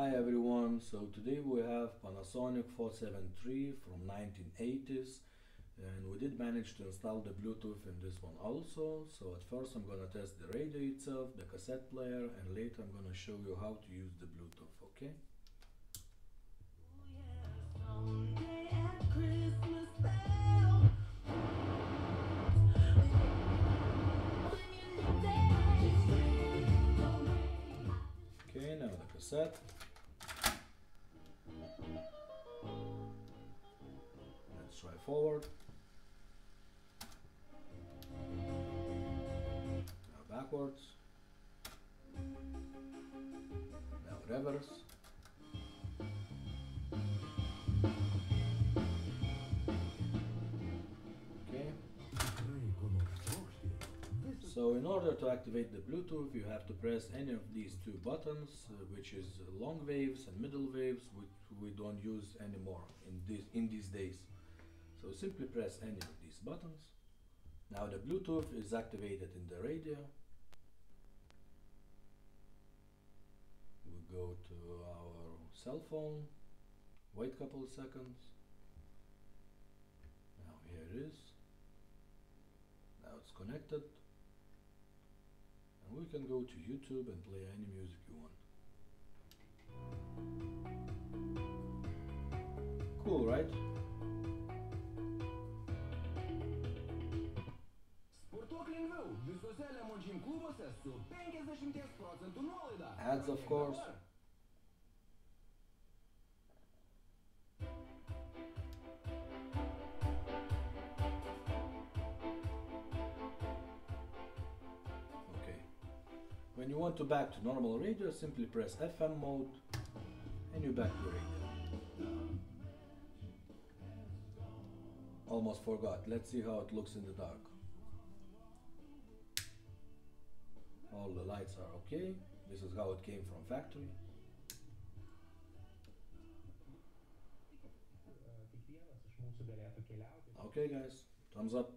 Hi everyone, so today we have Panasonic 473 from 1980s and we did manage to install the Bluetooth in this one also. So at first I'm gonna test the radio itself, the cassette player and later I'm gonna show you how to use the Bluetooth, okay? Okay, now the cassette. Forward. Now backwards. Now reverse. Okay. So in order to activate the Bluetooth, you have to press any of these two buttons, uh, which is long waves and middle waves, which we don't use anymore in this in these days. So simply press any of these buttons. Now the Bluetooth is activated in the radio. We go to our cell phone, wait a couple of seconds. Now here it is. Now it's connected. And we can go to YouTube and play any music you want. Cool, right? Visuose Lemon Gym klubuose su 50 procentų nuolaida. Ads, of course. Okay. When you want to back to normal radio, simply press FM mode and you back to radio. Almost forgot. Let's see how it looks in the dark. All the lights are okay. This is how it came from factory. kiekvienas iš mūsų galėtų keliauti. Okay guys, thumbs up.